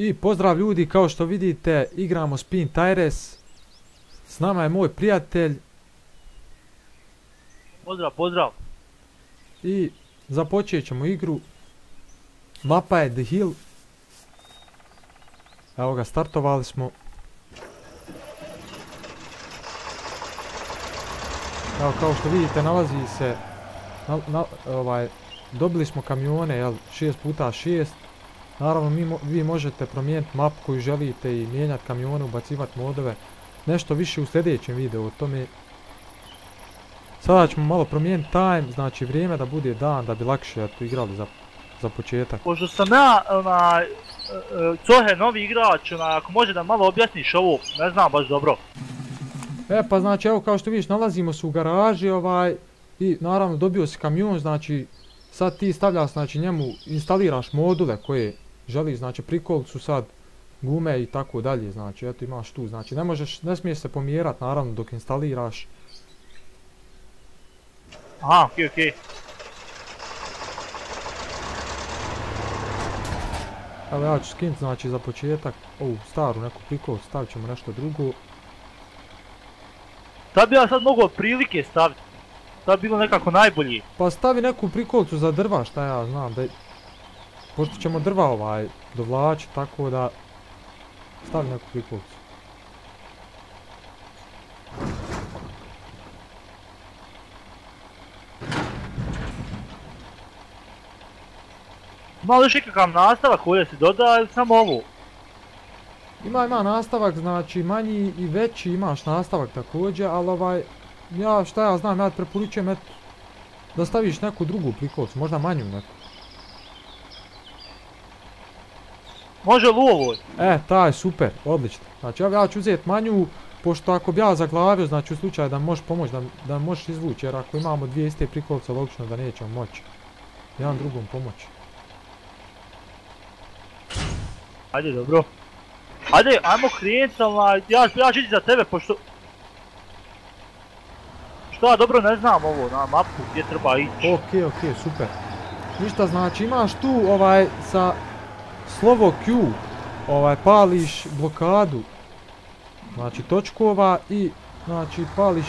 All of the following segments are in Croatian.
I pozdrav ljudi, kao što vidite, igramo Spin Tires. S nama je moj prijatelj. Pozdrav, pozdrav. I započet ćemo igru. Mapa je The Hill. Evo ga, startovali smo. Evo kao što vidite nalazi se, ovaj, dobili smo kamione, jel, 6 puta 6 Naravno, vi možete promijeniti mapu koju želite i mijenjati kamione, ubacivati modove. Nešto više u sljedećem videu o tome. Sada ćemo malo promijeniti time, znači vrijeme da bude dan, da bi lakše tu igrali za, za početak. Pošto sam ja, onaj, e, e, Cohe, novi igrač, onaj, ako može da malo objasniš ovo, ne znam baš dobro. E pa znači evo kao što vidiš nalazimo se u garaži ovaj i naravno dobio si kamion znači sad ti stavljaš znači njemu instaliraš module koje želi, znači prikolcu sad gume i tako dalje, znači eto imaš tu, znači ne možeš, ne smiješ se pomjerat naravno dok instaliraš. Aha, okej, okej. Evo ja ću skinut znači za početak ovu staru neku prikolcu, stavit ćemo nešto drugo. Da bi ja sad mogao prilike staviti? Da bi bilo nekako najbolji. Pa stavi neku prikolcu za drva, šta ja znam, da Pošto ćemo drva ovaj dovlači, tako da stavi neku prikolcu. Malo još ikakav nastavak ovdje se doda ili samo ovo? Ima, ima nastavak, znači manji i veći imaš nastavak također, ali ovaj, ja šta ja znam, ja preporučujem eto, da staviš neku drugu prikolcu, možda manju neku. Može li u ovoj? E, taj, super, odlično. Znači ja ću uzeti manju, pošto ako bi ja zaglavio, znači u slučaju da možeš pomoći, da, da možeš izvući, jer ako imamo dvije iste prikolce, logično da nećemo moći. Jedan drugom pomoći. Ajde, dobro. Ajde, ajmo krenuti, ovaj, ja, ja ću ići za tebe, pošto... Što ja dobro ne znam ovo na mapu gdje treba ići. Okej, okej, super. Ništa znači, imaš tu ovaj sa slovo Q ovaj pališ blokadu. Znači točkova i znači pališ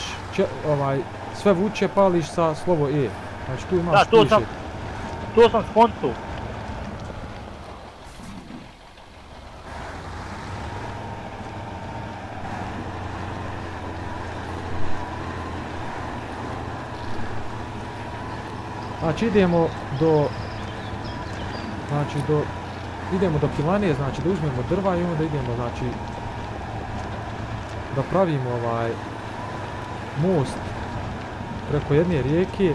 ovaj sve vuče pališ sa slovo E. Znači tu imaš da, to sam, to sam skonto. Znači idemo do znači do idemo do pilane, znači da uzmemo drva i onda idemo, znači da pravimo ovaj most preko jedne rijeke.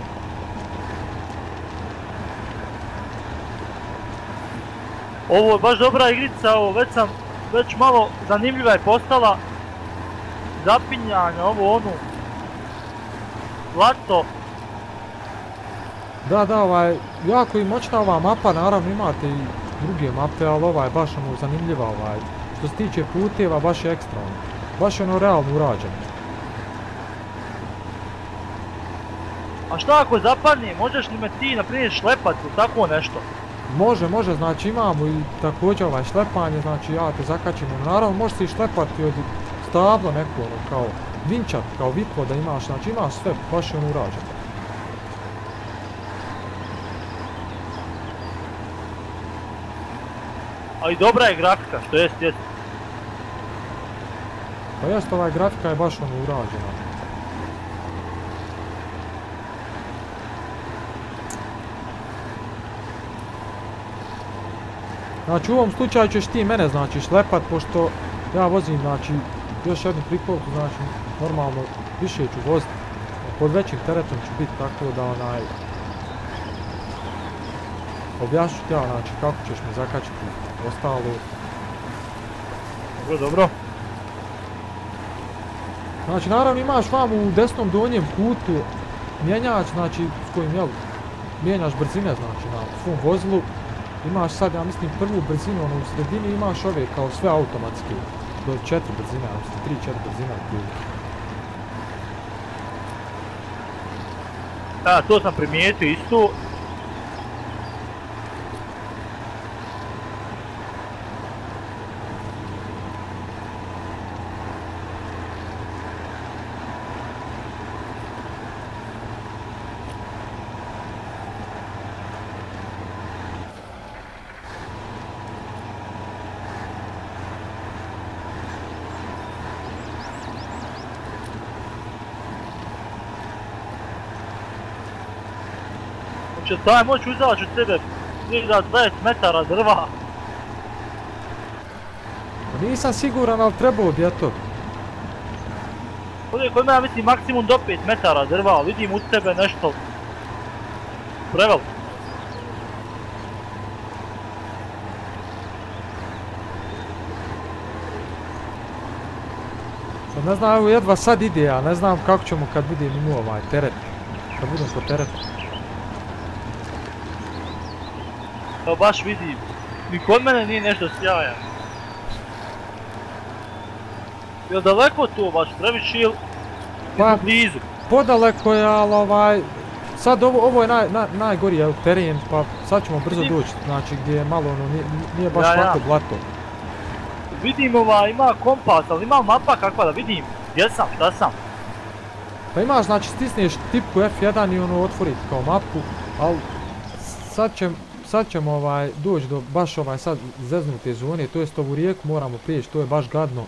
Ovo je baš dobra igrica, ovo već sam, već malo zanimljiva je postala. Zapinjanje, ovo onu. Lato. Da, da, ovaj, jako i moćna ova mapa, naravno imate i druge mape, ali ova je baš ono zanimljiva ovaj. Što se tiče puteva, baš je ekstra ono. Baš je ono realno urađeno. A šta ako zapadne, možeš li me ti naprimjer šlepat ili tako nešto? Može, može, znači imamo i također ovaj šlepanje, znači ja te zakačim, naravno možeš i šlepati od stabla neko ono, kao vinčat, kao vitlo da imaš, znači imaš sve, baš je ono urađeno. Ali dobra je grafika, što jest, jest. Pa jest, ovaj grafika je baš ono urađena. Znači u ovom slučaju ćeš ti mene znači šlepat pošto ja vozim znači još jednu prikolku znači normalno više ću voziti pod većim teretom ću biti tako da onaj Objašnju ti ja, znači, kako ćeš mi zakačiti ostalo. Dobro, dobro. Znači, naravno imaš vam u desnom donjem kutu mjenjač, znači, s kojim, jel, mijenjaš brzine, znači, na svom vozilu. Imaš sad, ja mislim, prvu brzinu, ono, u sredini imaš ove, kao sve automatske, do četiri brzine, ja mislim, tri, četiri brzine. Da, to sam primijetio isto, Će taj moć uzaći od tebe, da 20 metara drva. Pa nisam siguran, ali trebao bi ja to. Ovdje kod mene mislim maksimum do 5 metara drva, vidim u tebe nešto preveliko. Sad ne znam, evo jedva sad ide, a ne znam kako ćemo kad budem imao ovaj teret. Kad budem po teretu. Evo baš vidim. Ni kod mene nije nešto sjajan. Jel daleko to baš previše ili Pa- blizu? Podaleko je, ali ovaj... Sad ovo, ovo je naj, naj- najgori jel, teren, pa sad ćemo brzo Vidim. doći, znači gdje je malo ono, nije, nije baš Ja, ja. lako blato. Vidim ova, ima kompas, ali ima mapa kakva da vidim. Gdje sam, šta sam? Pa imaš, znači stisneš tipku F1 i ono otvori ti kao mapu, ali sad, ćem, sad ćemo ovaj, doći do baš ovaj sad zeznute zone, to jest ovu rijeku moramo prijeći, to je baš gadno.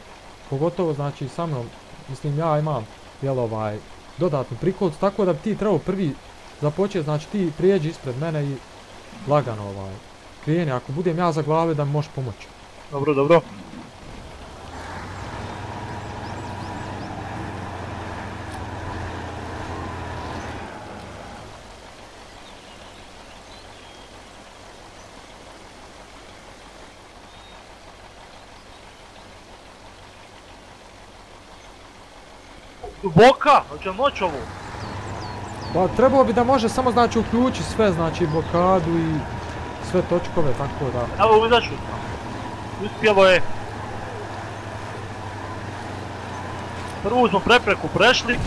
Pogotovo znači sa mnom, mislim ja imam jel ovaj, dodatnu prikolicu, tako da bi ti trebao prvi započeti, znači ti prijeđi ispred mene i lagano ovaj, kreni, ako budem ja za glave da mi možeš pomoći. Dobro, dobro. Duboka, hoće moć ovo. Pa trebao bi da može samo znači uključi sve, znači blokadu i sve točkove, tako da. Evo sam. Uspjelo je. Prvu smo prepreku prešli.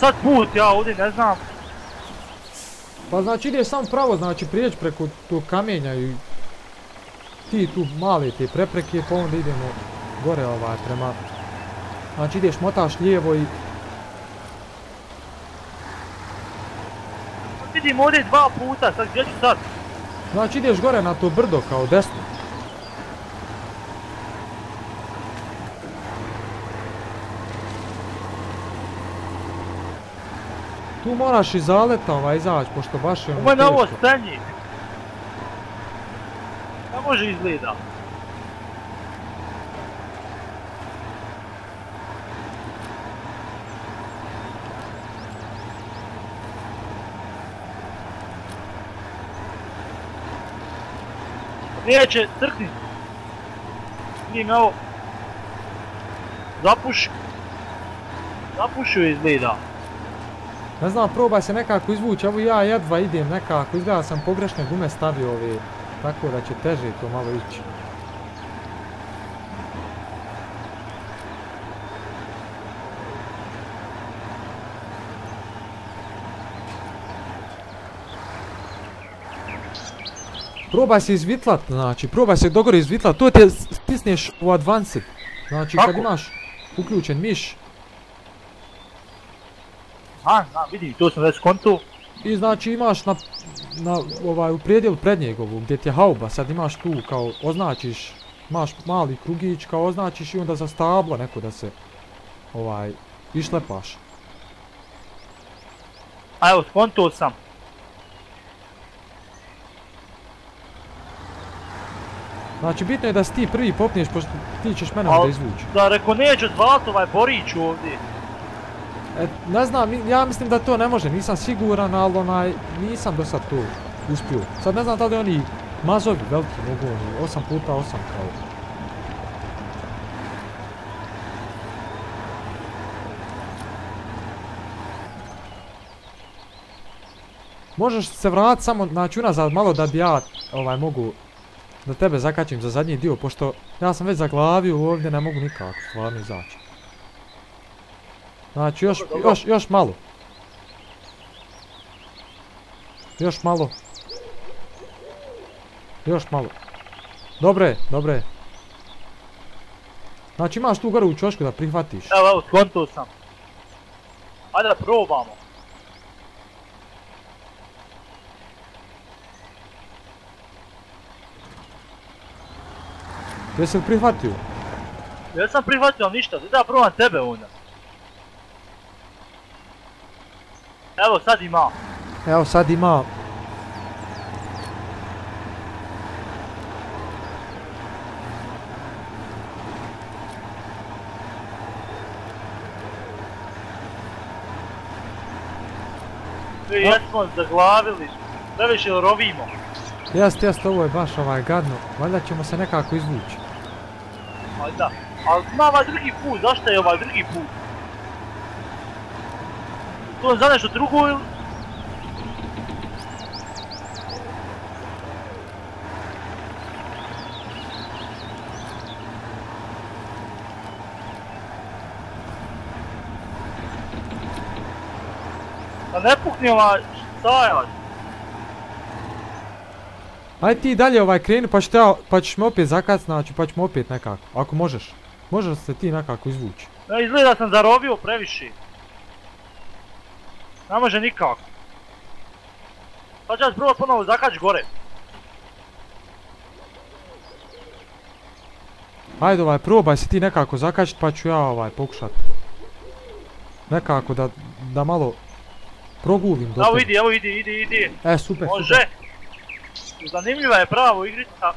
Sad put, ja ovdje ne znam. Pa znači ideš samo pravo, znači prijeđi preko tog kamenja i ti tu male te prepreke, pa onda idemo gore ovaj prema... Znači ideš motaš lijevo i... Vidim ovdje dva puta, sad gdje ću sad? Znači ideš gore na to brdo kao desno. Tu moraš iz zaleta ovaj izaći, pošto baš je ono Ovo je na ovo stenji. Ne može izgleda. Neće, crkni. Vidim evo. Zapuši. Zapušio izgleda. Ne znam, probaj se nekako izvući, evo ja jedva idem nekako, izgleda da sam pogrešne gume stavio ove, tako da će teže to malo ići. Probaj se izvitlat, znači, probaj se dogore izvitlat, to te stisneš u advanced. Znači, kad imaš uključen miš, A, da, vidim, to sam već kontu. I znači imaš na, na ovaj, u prijedjelu prednjegovu gdje ti je hauba, sad imaš tu kao označiš, imaš mali krugić kao označiš i onda za stablo neko da se ovaj išlepaš. A evo, skonto sam. Znači bitno je da si ti prvi popneš pošto ti ćeš mene onda izvući. Da, reko neće zvat ovaj Borić ovdje. E, ne znam, ja mislim da to ne može, nisam siguran, ali onaj, nisam do sad to uspio. Sad ne znam da li oni mazovi veliki mogu oni, 8 puta 8 kao. Možeš se vratiti samo, znači unazad malo da bi ja ovaj mogu da tebe zakačim za zadnji dio, pošto ja sam već zaglavio ovdje, ne mogu nikako stvarno izaći. Znači još, Dobro, dobro. još, još malo. Još malo. Još malo. Dobre, je, dobre. je. Znači imaš tu gore u čošku da prihvatiš. Evo, evo, skonto sam. Ajde da probamo. Jesi li prihvatio? Ja sam prihvatio ništa, da probam tebe onda. Evo sad ima. Evo sad ima... Mi jesmo zaglavili, previše rovimo. Jest, jest, ovo je baš ovaj gadno. Valjda ćemo se nekako izvući. Valjda. Ali ima ovaj drugi put, zašto je ovaj drugi put? To za nešto drugo ili? Pa ne pukni ovaj stajač. Aj ti dalje ovaj kreni pa, ja- pa ćeš me opet zakat znači pa ćemo opet nekako. Ako možeš. Možeš se ti nekako izvući. Ja izgleda da sam zarovio previše. Ne može nikako. Sad ću vas prvo ponovo zakač gore. Ajde ovaj probaj se ti nekako zakačit pa ću ja ovaj pokušat. Nekako da, da malo progulim do Evo tebe. idi, evo idi, idi, idi. E super, Može. super. Zanimljiva je pravo igrica.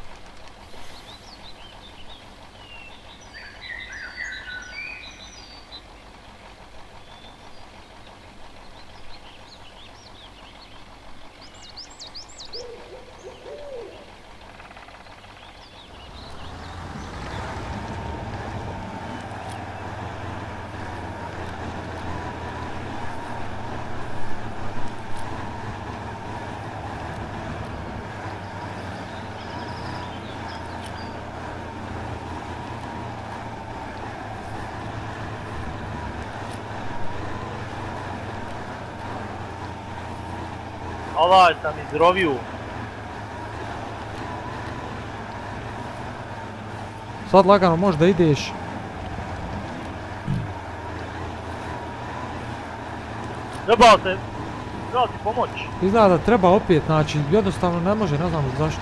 Ovaj sam izrovio. Sad lagano možda ideš. Trebao te, trebao ti pomoć. Izgleda da treba opet, znači jednostavno ne može, ne znam zašto.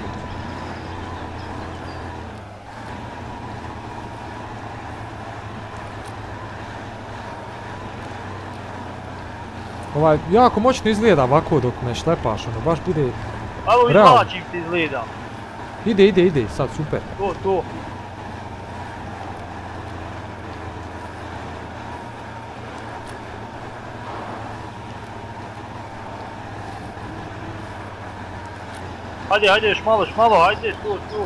Ovaj, jako moćno izgleda ovako dok me šlepaš, ono, baš bude... Bravo. izvlačim ti izgleda. Ide, ide, ide, sad, super. To, to. Ajde, ajde, još malo, još malo, ajde, tu, tu.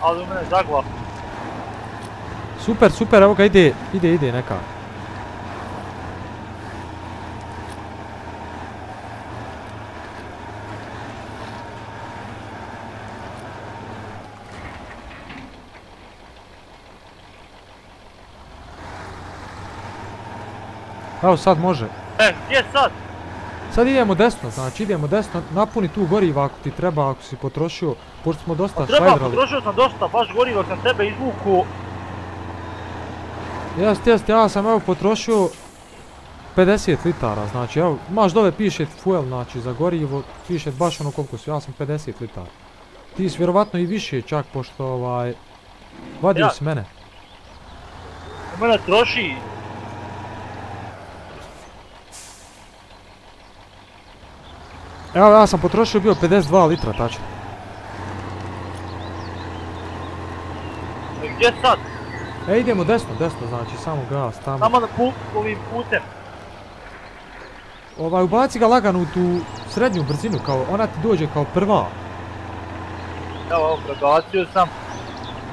Ali u mene zaglav. Super, super, evo ga, ide, ide, ide, neka. Evo sad može. E, gdje sad? Sad idemo desno, znači idemo desno, napuni tu goriva ako ti treba, ako si potrošio, pošto smo dosta Pa treba, šajdrali. potrošio sam dosta, baš gorivo sam tebe izvuku. Jest, jest, ja sam evo potrošio 50 litara, znači evo, maš dole piše fuel, znači za gorivo, piše baš ono koliko su, ja sam 50 litara. Ti si vjerovatno i više čak, pošto ovaj, vadio Ja. si mene. Mene troši. Evo, ja sam potrošio bio 52 litra, tačno. E, Gdje sad? E, idemo desno, desno, znači samo gas, tamo. Samo na pu, ovim putem. Ovaj, ubaci ga lagano u tu srednju brzinu, kao, ona ti dođe kao prva. Evo, prebacio sam.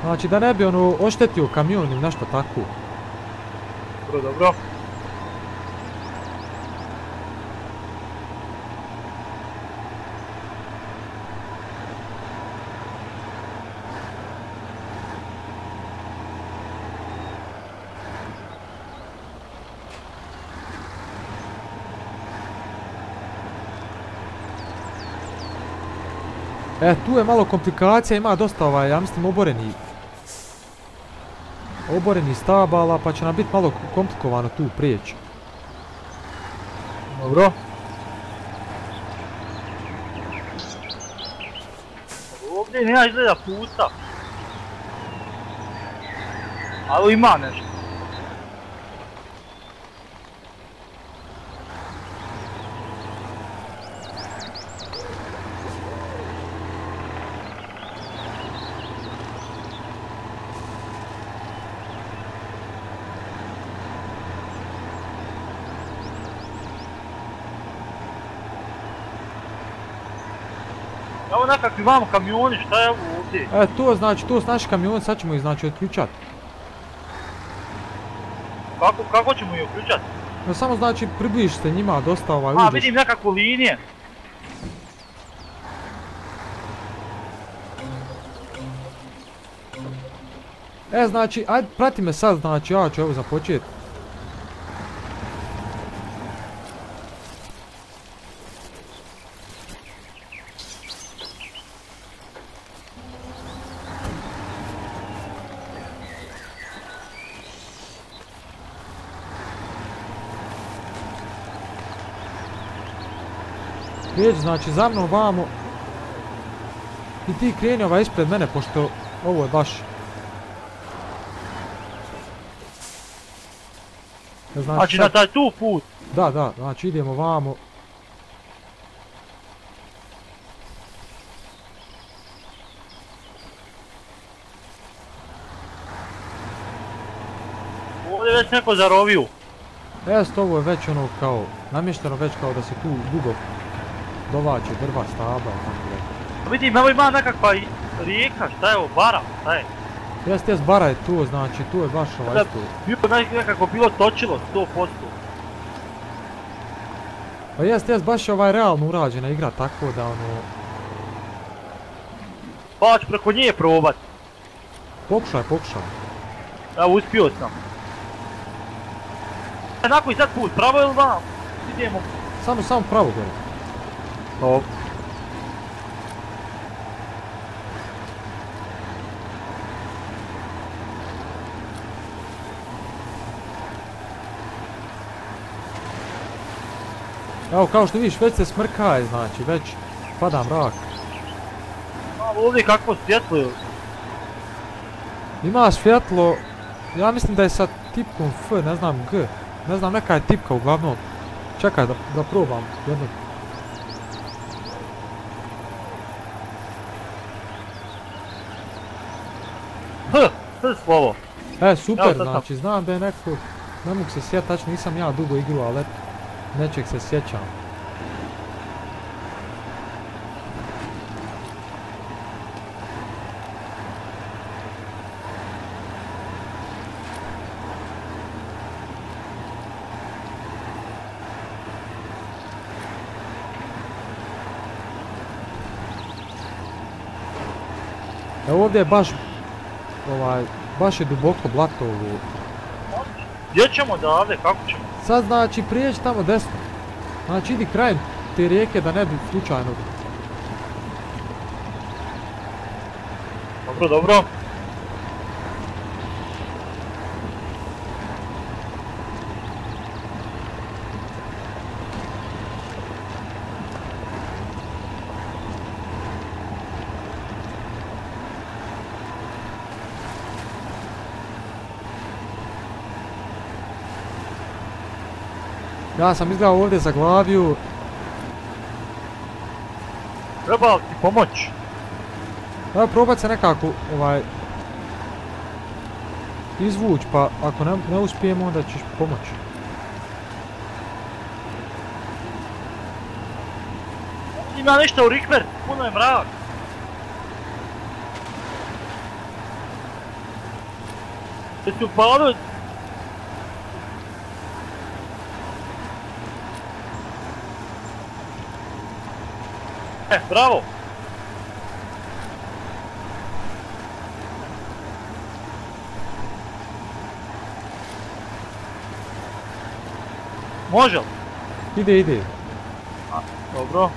Znači da ne bi ono oštetio kamion ili nešto tako. Dobro, dobro. E, tu je malo komplikacija, ima dosta ovaj, ja mislim, oboreni oboreni stabala, pa će nam biti malo komplikovano tu prijeći. Dobro. Ovdje nema izgleda puta. Ali ima nešto. Nekakvi vamo kamioni, šta je ovo ovdje? E, to znači, to su naši kamioni, sad ćemo ih znači otključati. Kako, kako ćemo ih uključati? No samo znači približite njima dosta ovaj A, uđeš. vidim nekakvu linije. E, znači, ajde, prati me sad, znači, ja ću evo započet. Znači, za mnom vamo. I ti kreni ovaj ispred mene, pošto ovo je baš Znači sad- na taj tu put. Da, da, znači idemo vamo. Ovdje je već neko zaroviju. Jest, ovo je već ono kao, namješteno već kao da se tu dugo dovače drva, stabla i tako da. Vidim, evo ima nekakva i- rijeka, šta je ovo, bara, šta je? Jest, jest, bara je tu, znači tu je baš ovaj isto. Bilo nek- nekako bilo točilo, 100%. Pa jest, jest, baš je ovaj realno urađena igra, tako da ono, Pa ću preko nje probat. pokušaj, pokušaj. Evo, uspio sam. Na koji sad put, pravo ili vam? Idemo. Samo, samo pravo gore. Dobro. Evo, kao što vidiš, već se smrkaje, znači, već pada mrak. A ovdje kakvo svjetlo je. Ima svjetlo, ja mislim da je sa tipkom F, ne znam G. Ne znam, neka je tipka uglavnom. Čekaj da, da probam jedno. H slovo. E, super, Evo, znači, znam da je neko, ne mogu se sjetiti, tačno nisam ja dugo igru, ali nečeg se sjećam. Ovdje je baš, ovaj, baš je duboko blato ovo. Gdje ćemo odavde, kako ćemo? Sad znači prijeđi tamo desno. Znači idi krajem te rijeke da ne bi slučajno. Dobro, dobro. Ja sam izgledao ovdje za glaviju. Treba ti pomoć? Evo probat se nekako ovaj izvuć pa ako ne, ne uspijemo onda ćeš pomoći. Ima nešto u Rikver, puno je mrak. Jesi upalio? E, bravo! Može li? Ide, ide. Dobro.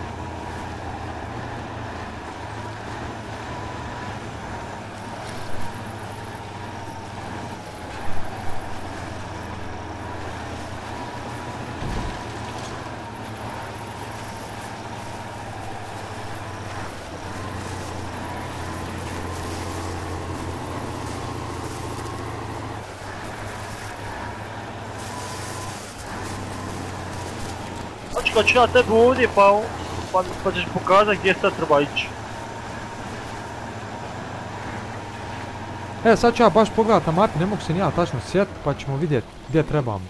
Očekaj ću ja tebe ovdje pa, pa, pa ćeš pokazati gdje sad treba ići. E, sad ću ja baš pogledat na mapi, ne mogu se ni ja tačno sjetiti, pa ćemo vidjeti gdje trebamo.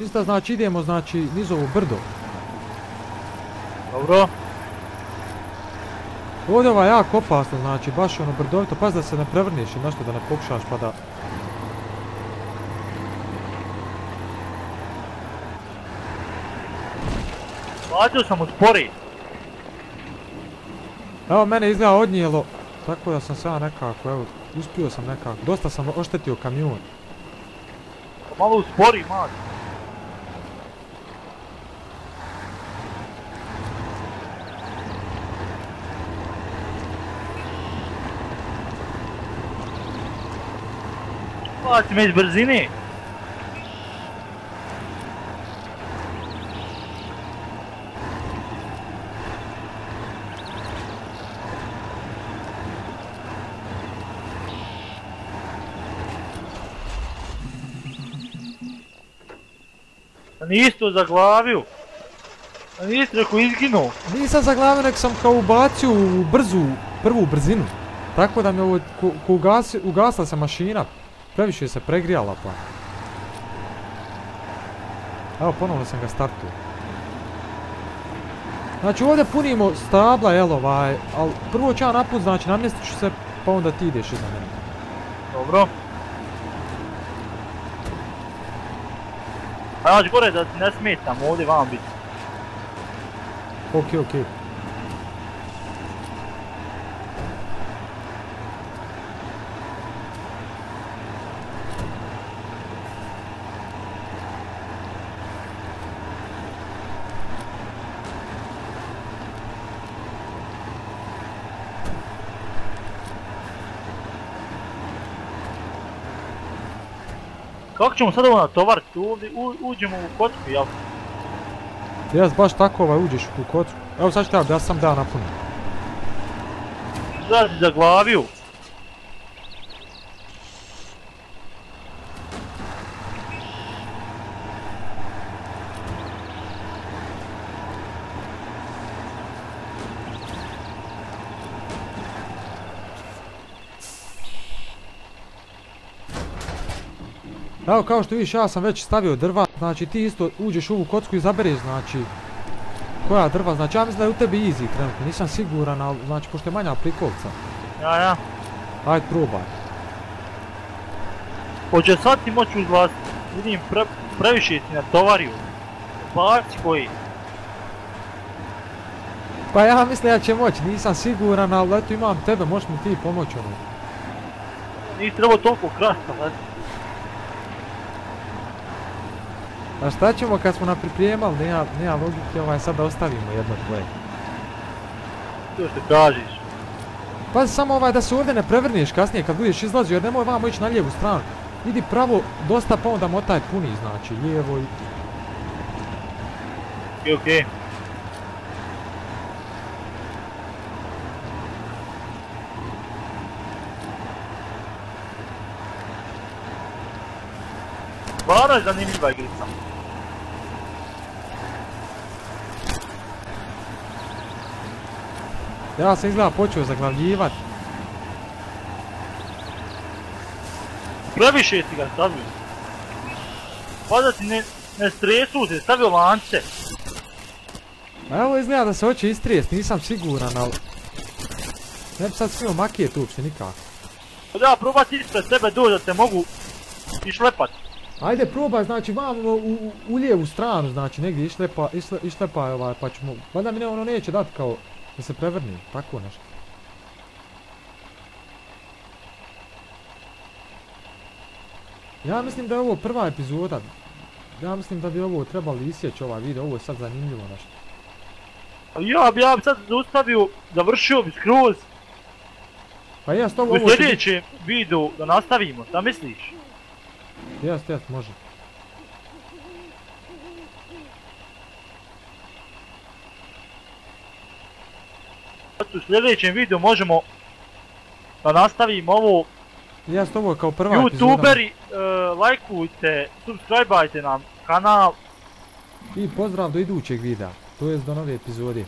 Isto znači idemo znači niz ovo brdo. Dobro. Ovdje je ovaj jako opasno, znači baš ono brdovito, pazi da se ne prevrniš i nešto da ne pokušaš pa da... Plaćao sam uspori. Evo mene izgleda odnijelo, tako da sam se ja nekako, evo, uspio sam nekako, dosta sam oštetio kamion. Malo uspori, mali. Baci me iz brzine. A nisi to zaglavio. Nisi rekao izginuo. Nisam zaglavio, nek sam kao ubacio u brzu, prvu brzinu. Tako da mi ovo, ko, ko se mašina, previše se pregrijala pa. Evo ponovno sam ga startuo. Znači ovdje punimo stabla, jel ovaj, ali prvo ću ja naput, znači namjestit ću se, pa onda ti ideš iza mene. Dobro. A nađi gore da ne smetam ovdje vam biti. Okej, okej. Kako ćemo sad ovo? Ovdje u- uđemo u kocku, jel? Jes, baš tako ovaj uđeš u kocku. Evo sad ću te ja sam da napunim. Sad za glaviju. Evo kao što vidiš ja sam već stavio drva, znači ti isto uđeš u ovu kocku i zabereš znači koja drva, znači ja mislim da je u tebi easy trenutno, nisam siguran, ali znači pošto je manja plikovca, Ja, ja. ajde probaj. Hoće sad ti moći uzlaziti. Vidim, pre, previše si natovario. Baci koji. Pa ja mislim da će moći, nisam siguran, ali eto imam tebe, možeš mi ti pomoći ono. Nisi trebao toliko krasta, znači. A šta ćemo kad smo napripremali, nema, nema logike ovaj sad da ostavimo jedno tvoje. To što kažeš. Pazi samo ovaj da se ovdje ne prevrniješ kasnije kad budeš izlazio jer nemoj vamo ići na lijevu stranu. Idi pravo dosta pa onda motaj puni znači lijevo i... Okej, okej. Stvarno je zanimljiva igrica. Ja sam izgleda počeo zaglavljivat. Previše si ga stavio. Pa da ti ne, ne stresu se, stavio lance. Evo izgleda da se hoće istrijest, nisam siguran, ali... Ne bi sad smio makijet uopće nikako. Pa da probati ispred tebe doći da te mogu išlepat. Ajde probaj, znači vamo u, u, u lijevu stranu, znači negdje išlepa, išle, išlepaj ovaj, pa ćemo... Valjda mi ne, ono neće dati kao da se prevrni, tako nešto. Ja mislim da je ovo prva epizoda. Ja mislim da bi ovo trebali isjeći ovaj video, ovo je sad zanimljivo nešto. Ja bi ja bi sad zaustavio, završio bi skroz. Pa ovo, U ovo biti... sljedećem videu da nastavimo, šta misliš? Jest, jest, poslije u sljedećem videu možemo da nastavimo ovo. Jeste ovo kao prva. Youtuberi, e, lajkujte, subscribeajte nam kanal. I pozdrav do idućeg videa, to jest do nove epizode.